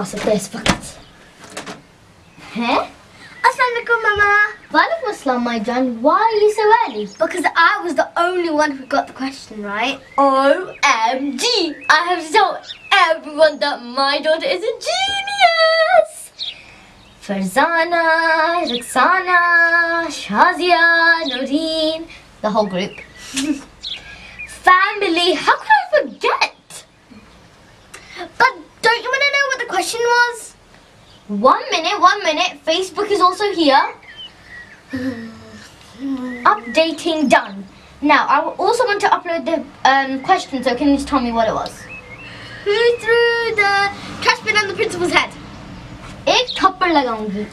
olsa da fakat. He? Assalamualaikum mama. Walaikum assalam my John. Why are you so early? Because I was the only one who got the question right. OMG! I have to tell everyone that my daughter is a genius! Farzana, Roxana, Shazia, Noreen, the whole group. Family, how could I question was? One minute, one minute. Facebook is also here. Updating done. Now, I also want to upload the um, question, so can you just tell me what it was? Who threw the trash bin on the principal's head? एक थप्पड़ लगाऊंगी